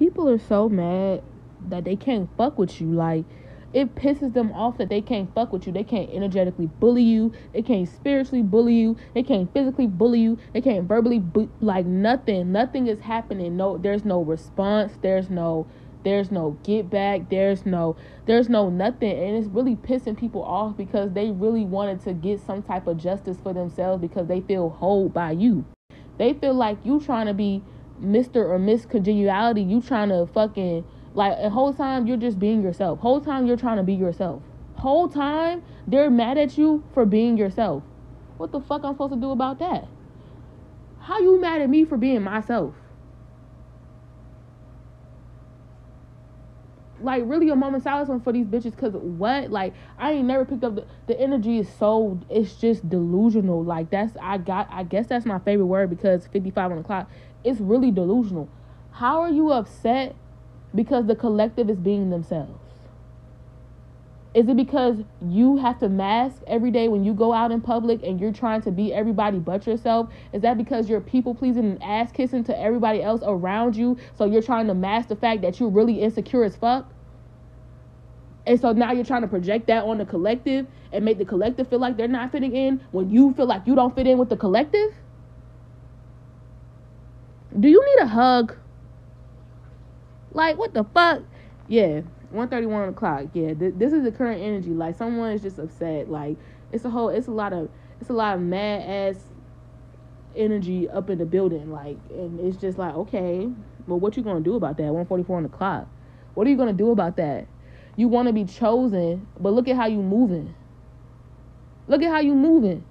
people are so mad that they can't fuck with you. Like it pisses them off that they can't fuck with you. They can't energetically bully you. They can't spiritually bully you. They can't physically bully you. They can't verbally bu- like nothing. Nothing is happening. No, there's no response. There's no there's no get back. There's no there's no nothing and it's really pissing people off because they really wanted to get some type of justice for themselves because they feel hold by you. They feel like you trying to be Mr. or Miss Congeniality. You trying to fucking like the whole time you're just being yourself. Whole time you're trying to be yourself. Whole time they're mad at you for being yourself. What the fuck I'm supposed to do about that? How you mad at me for being myself? Like really a moment silence one for these bitches cause what? Like I ain't never picked up the, the energy is so it's just delusional. Like that's I got I guess that's my favorite word because 55 on the clock. It's really delusional. How are you upset because the collective is being themselves? Is it because you have to mask every day when you go out in public and you're trying to be everybody but yourself? Is that because you're people pleasing and ass kissing to everybody else around you? So you're trying to mask the fact that you're really insecure as fuck? And so now you're trying to project that on the collective and make the collective feel like they're not fitting in when you feel like you don't fit in with the collective? Do you need a hug? Like what the fuck? Yeah, 131 o'clock. Yeah, th- this is the current energy. Like someone is just upset. Like it's a whole. It's a lot of. It's a lot of mad ass energy up in the building. Like, and it's just like, okay, well, what you gonna do about that? 144 on the clock. What are you gonna do about that? You want to be chosen, but look at how you moving. Look at how you moving.